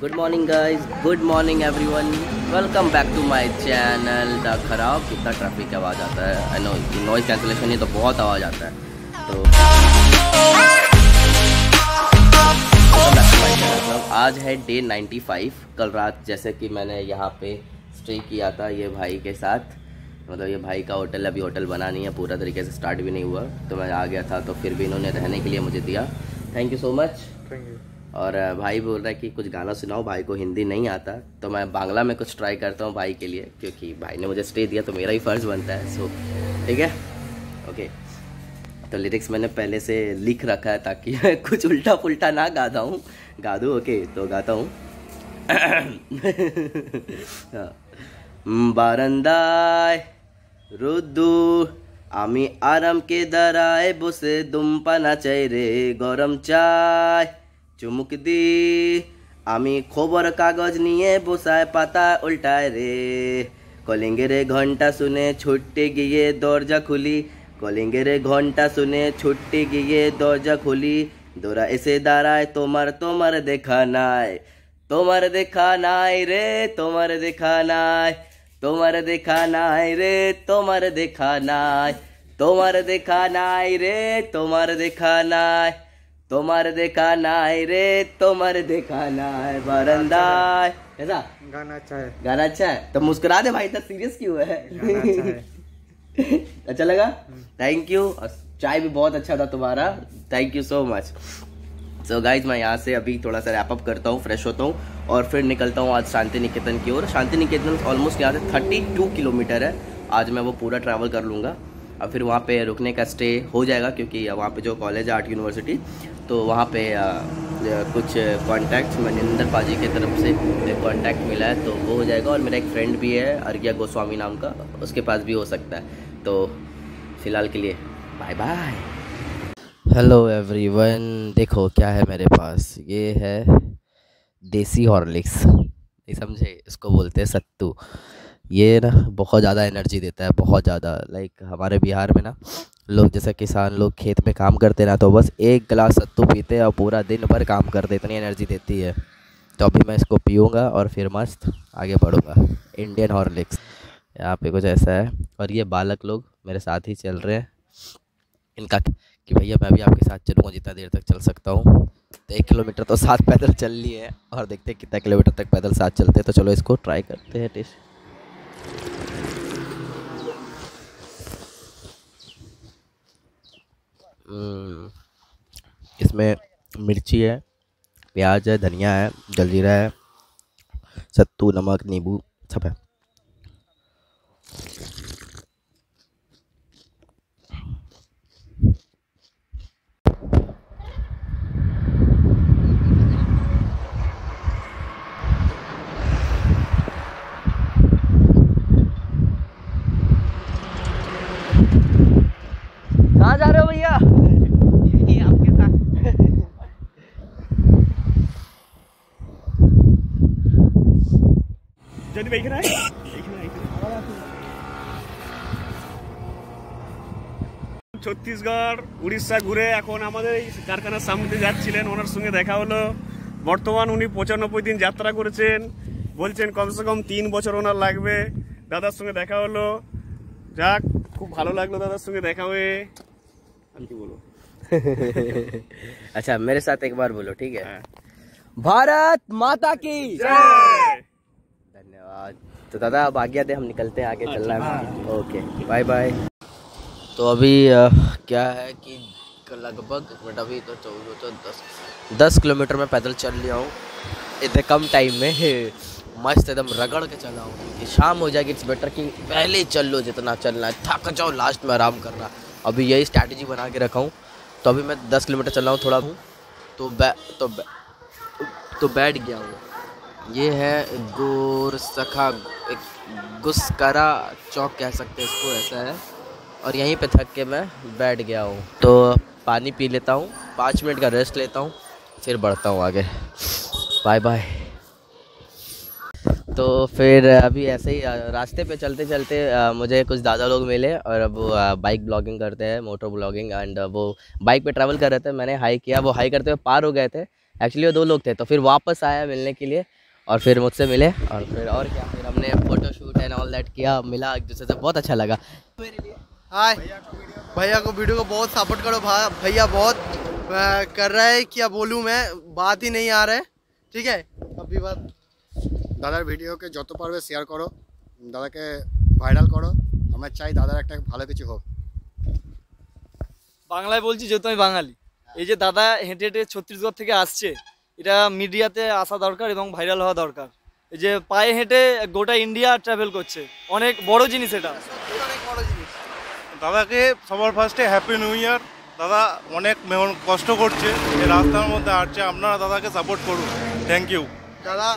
Good morning guys good morning everyone welcome back to my channel the खराब, कितना traffic आवाज़ आता है। आई नो नॉइज़ कैंसिलेशन ही तो बहुत आवाज़ आता है। तो मतलब आज है डे 95 कल रात जैसे कि मैंने यहाँ पे स्टे किया था ये भाई के साथ। मतलब ये भाई का होटल अभी होटल बना नहीं है, पूरा तरीके से स्टार्ट भी नहीं हुआ। तो मैं आ गया था तो फिर भी इन्होंने रहने के लिए मुझे दिया। Thank you so much thank you और अ, भाई बोल रहा है कि कुछ गाना सुनाओ भाई को हिंदी नहीं आता तो मैं बांग्ला में कुछ ट्राई करता हूँ भाई के लिए क्योंकि भाई ने मुझे स्टे दिया तो मेरा ही फ़र्ज़ बनता है सो ठीक है ओके तो लिरिक्स मैंने पहले से लिख रखा है ताकि मैं कुछ उल्टा पुल्टा ना गाता हूँ गा दूँ ओके तो गाता हूँ हाँ। বারান্দায় রোদ্দুর আমি আরামকে দাঁড়ায় বসে দুম্পানা চাই রে গরম চাই চুমুক দি আমি খবর কাগজ নিয়ে বসায় পাতা উল্টায় রে কলিঙ্গের ঘন্টা শুনে ছুটতে গিয়ে দরজা খুলি কলিঙ্গের ঘন্টা শুনে ছুটতে গিয়ে দরজা খুলি দোরা এসে দাঁড়ায় তোমার তোমার দেখা নাই তোমার দেখা নাই রে তোমার দেখা নাই তোমার দেখা নাই রে তোমার দেখা নাই তোমার দেখা নাই রে তোমার দেখা নাই তোমার দেখা নাই रे তোমার দেখা নাই बरंदाय कैसा गाना अच्छा है गाना अच्छा है तो मुस्कुरा दे भाई इतना सीरियस क्यों है गाना अच्छा है अच्छा लगा थैंक यू और चाय भी बहुत अच्छा था तुम्हारा thank you so much so guys मैं यहाँ से अभी थोड़ा सा रैप अप करता हूँ फ्रेश होता हूँ और फिर निकलता हूँ आज शांति निकेतन की ओर शांति निकेतन ऑलमोस्ट यहाँ से थर्टी टू किलोमीटर है आज मैं वो पूरा ट्रैवल कर लूँगा और फिर वहाँ पे रुकने का स्टे हो जाएगा क्योंकि वहाँ पे जो कॉलेज है आर्ट यूनिवर्सिटी तो वहाँ पे कुछ कॉन्टैक्ट मनिंदर पाजी की तरफ़ से कॉन्टैक्ट मिला है तो वो हो जाएगा। और मेरा एक फ्रेंड भी है, अर्घ्या गोस्वामी नाम का, उसके पास भी हो सकता है। तो फ़िलहाल के लिए बाय बाय हेलो एवरीवन देखो क्या है मेरे पास। ये है देसी हॉर्लिक्स। नहीं समझे, इसको बोलते हैं सत्तू। ये ना बहुत ज़्यादा एनर्जी देता है, बहुत ज़्यादा। लाइक हमारे बिहार में ना लोग जैसे किसान लोग खेत में काम करते ना तो बस एक गिलास सत्तू पीते और पूरा दिन भर काम करते, इतनी एनर्जी देती है। तो अभी मैं इसको पीऊँगा और फिर मस्त आगे बढ़ूँगा। इंडियन हॉर्लिक्स यहाँ पे कुछ ऐसा है। और ये बालक लोग मेरे साथ ही चल रहे हैं। इनका कि भैया मैं भी आपके साथ चलूँगा, जितना देर तक चल सकता हूँ। तो एक किलोमीटर तो साथ पैदल चल लिए और देखते हैं कितना किलोमीटर तक पैदल साथ चलते हैं। तो चलो इसको ट्राई करते हैं टेस्ट। इसमें मिर्ची है प्याज है धनिया है जलजीरा है सत्तू नमक नींबू सब है। ছত্তিশগড় উড়িষ্যা ঘুরে এখন আমাদের এই কারখানার সামনে দিয়ে যাচ্ছিলেন ওনার সঙ্গে দেখা হলো বর্তমান উনি পঁচানব্বই দিন যাত্রা করেছেন বলছেন কমসে কম তিন বছর ওনার লাগবে দাদার সঙ্গে দেখা হলো যাক খুব ভালো লাগলো দাদার সঙ্গে দেখা হয়ে আর কি বলবো अच्छा मेरे साथ एक बार बोलो ठीक है হ্যাঁ। भारत माता की জয়! धन्यवाद तो दादा अब आज्ञा दे हम निकलते हैं आगे चलना है ओके बाय बाय तो अभी अ, क्या है कि लगभग मिनट अभी तो चौदह तो दस दस किलोमीटर में पैदल चल लिया हूँ। इतने कम टाइम में मस्त एकदम रगड़ के चला हूँ कि शाम हो जाएगी इट्स बेटर कि पहले ही चल लो जितना चलना है थक जाओ लास्ट में आराम करना। अभी यही स्ट्रैटेजी बना के रखा हूँ। तो अभी मैं दस किलोमीटर चल रहा हूँ थोड़ा हूँ तो बै तो बै, तो बैठ गया हूँ। ये है गोर सखा एक गुस्करा चौक कह सकते हैं इसको ऐसा है। और यहीं पे थक के मैं बैठ गया हूँ। तो पानी पी लेता हूँ, पाँच मिनट का रेस्ट लेता हूँ, फिर बढ़ता हूँ आगे। बाय बाय तो फिर अभी ऐसे ही रास्ते पे चलते चलते मुझे कुछ दादा लोग मिले और अब वो बाइक ब्लॉगिंग करते हैं मोटर ब्लॉगिंग एंड वो बाइक पे ट्रैवल कर रहे थे, मैंने हाई किया। वो हाई करते हुए पार हो गए थे। एक्चुअली वो दो लोग थे तो फिर वापस आया मिलने के लिए और फिर मुझसे मिले और फिर और क्या, फिर हमने फ़ोटोशूट एंड ऑल दैट किया, मिला, एक दूसरे से, बहुत अच्छा लगा। हाय भैया को वीडियो को बहुत सपोर्ट करो भा- भैया बहुत अ, कर रहा है क्या बोलूँ मैं बात ही नहीं आ रहा है ठीक है अभी बात দাদার ভিডিওকে যত পারবে শেয়ার করো দাদাকে ভাইরাল করো আমরা চাই দাদার একটা ভালো কিছু হোক বাংলায় বলছি যেহেতু আমি বাঙালি এই যে দাদা হেঁটে হেঁটে ছত্তিশগড় থেকে আসছে এটা মিডিয়াতে আসা দরকার এবং ভাইরাল হওয়া দরকার এই যে পায়ে হেঁটে গোটা ইন্ডিয়া ট্রাভেল করছে অনেক বড় জিনিস এটা দাদাকে সবার ফার্স্টে হ্যাপি নিউ ইয়ার দাদা অনেক মেহন কষ্ট করছে এই রাস্তার মধ্যে আসছে আপনারা দাদাকে সাপোর্ট করুন। থ্যাংক ইউ দাদা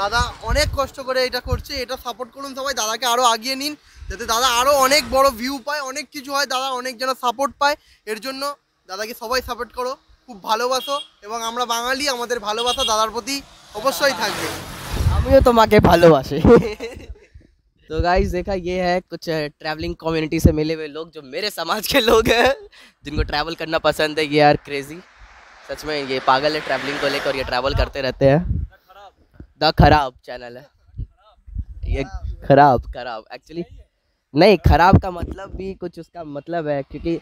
দাদা অনেক কষ্ট করে এটা করছে এটা সাপোর্ট করুন সবাই দাদাকে আরও আগিয়ে নিন যাতে দাদা আরও অনেক বড় ভিউ পায় অনেক কিছু হয় দাদা অনেক যেন সাপোর্ট পায়। এর জন্য দাদাকে সবাই সাপোর্ট করো খুব ভালোবাসো এবং আমরা বাঙালি আমাদের ভালোবাসা দাদার প্রতি অবশ্যই থাকবে। আমিও তোমাকে ভালোবাসি। तो गाइज़ देखा, ये है कुछ ट्रैवलिंग कम्युनिटी से मिले हुए लोग, जो मेरे समाज के लोग हैं, जिनको ट्रैवल करना पसंद है। ये यार क्रेजी सच में, ये पागल है ट्रैवलिंग को लेकर, ये ट्रैवल करते रहते हैं। द खराब चैनल है। ये खराब खराब एक्चुअली नहीं, खराब का मतलब भी कुछ उसका मतलब है, क्योंकि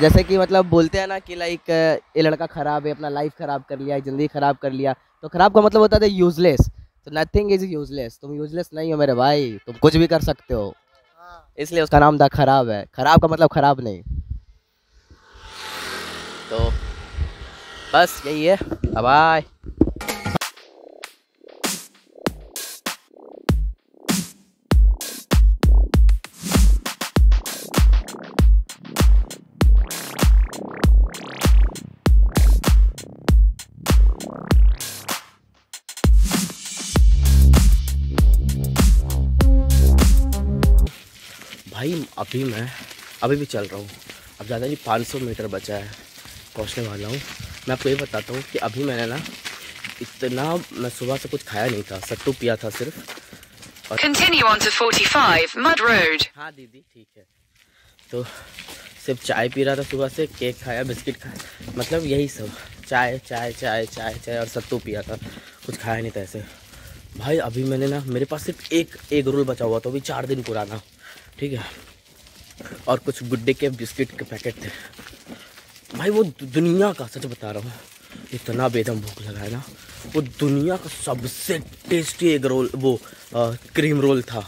जैसे कि मतलब बोलते हैं ना कि लाइक ये लड़का खराब है, अपना लाइफ खराब कर लिया, ज़िंदगी खराब कर लिया। तो खराब का मतलब होता था यूजलेस तो नथिंग इज़ यूजलेस तुम यूजलेस नहीं हो मेरे भाई. तुम कुछ भी कर सकते हो. इसलिए उसका नाम था खराब है. खराब का मतलब खराब नहीं. तो बस यही है. बाय अभी मैं अभी भी चल रहा हूँ। अब ज़्यादा नहीं 500 मीटर बचा है पहुँचने वाला हूँ। मैं आपको ये बताता हूँ कि अभी मैंने ना इतना मैं सुबह से कुछ खाया नहीं था सट्टू पिया था सिर्फ़। Continue on to 45 Mud Road. हाँ दीदी ठीक है। तो सिर्फ़ चाय पी रहा था सुबह से केक खाया बिस्किट खाया मतलब यही सब। चाय चाय चाय चाय चाय और सत्तू पिया था कुछ खाया नहीं था ऐसे। भाई अभी मैंने ना मेरे पास सिर्फ़ एक एक रोल बचा हुआ था अभी चार दिन पुराना। ठीक है। और कुछ गुड्डे के बिस्किट के पैकेट थे। भाई वो दुनिया का सच बता रहा हूँ। इतना बेदम भूख लगा है ना। वो दुनिया का सबसे टेस्टी एग रोल वो आ, क्रीम रोल था।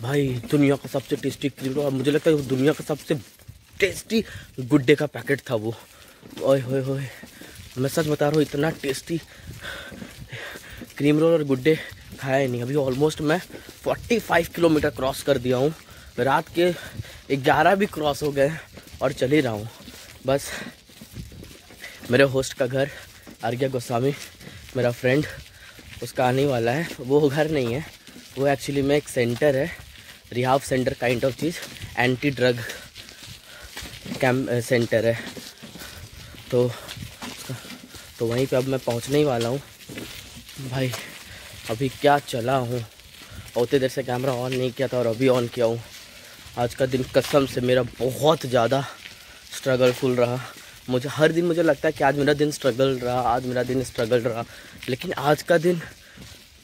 भाई दुनिया का सबसे टेस्टी क्रीम रोल और मुझे लगता है वो दुनिया का सबसे टेस्टी गुड्डे का पैकेट था वो। ओए होए होए। मैं सच बता रहा हूँ इतना टेस्टी क्रीम रोल और गुड्डे खाया ही नहीं। अभी ऑलमोस्ट मैं 45 किलोमीटर क्रॉस कर दिया हूँ। रात के 11 भी क्रॉस हो गए और चल ही रहा हूँ। बस मेरे होस्ट का घर अर्घ्य गोस्वामी, मेरा फ्रेंड उसका आने वाला है। वो घर नहीं है, वो एक्चुअली में एक सेंटर है रिहाब सेंटर काइंड ऑफ़ चीज़ एंटी ड्रग कैम्प सेंटर है। तो तो वहीं पे अब मैं पहुँचने ही वाला हूँ। भाई, अभी क्या चला हूँ? उतनी देर से कैमरा ऑन नहीं किया था और अभी ऑन किया हूँ। आज का दिन कसम से मेरा बहुत ज़्यादा स्ट्रगलफुल रहा। मुझे हर दिन मुझे लगता है कि आज मेरा दिन स्ट्रगल रहा आज मेरा दिन स्ट्रगल रहा। लेकिन आज का दिन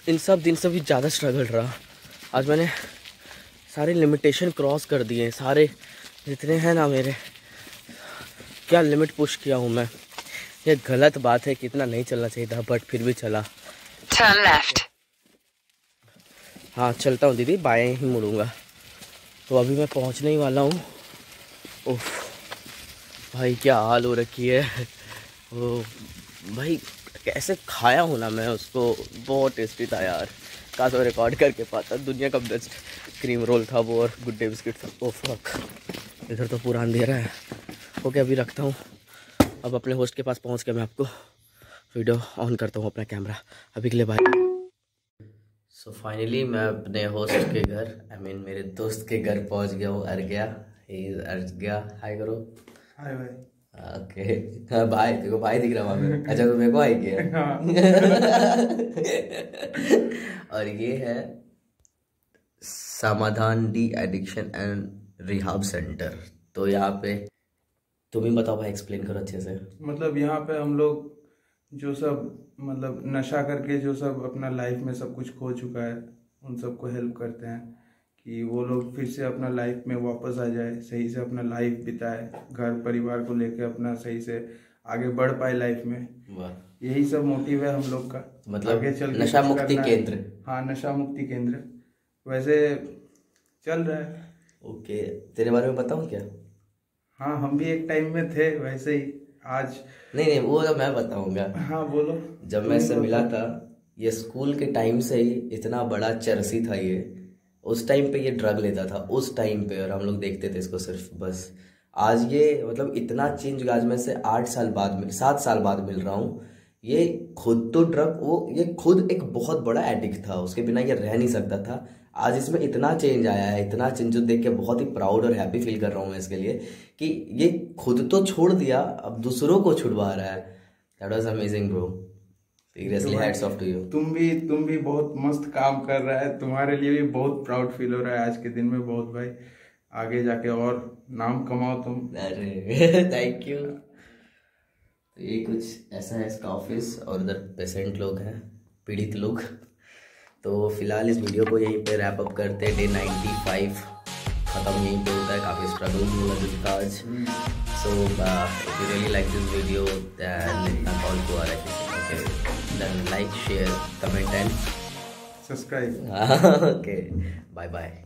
इन सब दिन से भी ज़्यादा स्ट्रगल रहा। आज मैंने सारे लिमिटेशन क्रॉस कर दिए सारे जितने हैं ना मेरे क्या लिमिट पुश किया हूँ मैं। ये गलत बात है कि इतना नहीं चलना चाहिए था बट फिर भी चला। Turn left. हाँ चलता हूँ दीदी बाएँ ही मुड़ूँगा। तो अभी मैं पहुँचने ही वाला हूँ। उफ, भाई क्या हाल हो रखी है? वो भाई कैसे खाया हूँ ना मैं उसको? बहुत टेस्टी था यार। काश मैं रिकॉर्ड करके पाता। दुनिया का बेस्ट क्रीम रोल था वो और गुड डे बिस्किट था। ओ फक इधर तो पूरा अंधेरा है। ओके, अभी रखता हूँ। अब अपने होस्ट के पास पहुँच के मैं आपको। वीडियो ऑन करता हूँ अपना कैमरा अभी के लिए बाय सो so फाइनली मैं अपने होस्ट के घर आई I मीन mean, मेरे दोस्त के घर पहुँच गया हूँ अर्घ्या। ही अर्घ्या। हाय करो हाय भाई। ओके हाँ भाई देखो भाई दिख रहा वहाँ पे। अच्छा तो मेरे को हाई किया। और ये है Samadhan de addiction and rehab centre. तो यहाँ पे तुम ही बताओ भाई एक्सप्लेन करो अच्छे से। मतलब यहाँ पे हम लोग जो सब मतलब नशा करके जो सब अपना लाइफ में सब कुछ खो चुका है उन सबको हेल्प करते हैं कि वो लोग फिर से अपना लाइफ में वापस आ जाए सही से अपना लाइफ बिताए घर परिवार को लेके अपना सही से आगे बढ़ पाए लाइफ में। यही सब मोटिव है हम लोग का। मतलब आगे चल नशा मुक्ति केंद्र। हाँ नशा मुक्ति केंद्र। वैसे चल रहा है। ओके तेरे बारे में बताऊँ क्या? हाँ हम भी एक टाइम में थे वैसे ही। आज नहीं नहीं वो तो मैं बताऊँगा हाँ बोलो। जब मैं इससे मिला था ये स्कूल के टाइम से ही इतना बड़ा चरसी था ये। उस टाइम पे ये ड्रग लेता था उस टाइम पे और हम लोग देखते थे इसको सिर्फ़ बस। आज ये मतलब इतना चेंज आज मैं से आठ साल बाद मिल सात साल बाद मिल रहा हूँ। ये खुद तो ड्रग वो ये खुद एक बहुत बड़ा एडिक्ट था उसके बिना ये रह नहीं सकता था। आज इसमें इतना चेंज आया है इतना चेंज जो देख के बहुत ही प्राउड और हैप्पी फील कर रहा हूँ मैं इसके लिए कि ये खुद तो छोड़ दिया अब दूसरों को छुड़वा रहा है। That was amazing bro seriously hats off to you तुम भी तुम भी बहुत मस्त काम कर रहा है। तुम्हारे लिए भी बहुत प्राउड फील हो रहा है आज के दिन में बहुत भाई। आगे जाके और नाम कमाओ तुम। अरे थैंक यू तो ये कुछ ऐसा है इसका ऑफ़िस और उधर पेशेंट लोग हैं पीड़ित लोग। तो फ़िलहाल इस वीडियो को यहीं पे रैप अप करते हैं। डे 95 खत्म यहीं पे होता है। काफ़ी स्ट्रगल भी हुआ जिसका आज। So if you really like this video इतना कॉल को आ रहा है। Okay like share comment and subscribe okay bye bye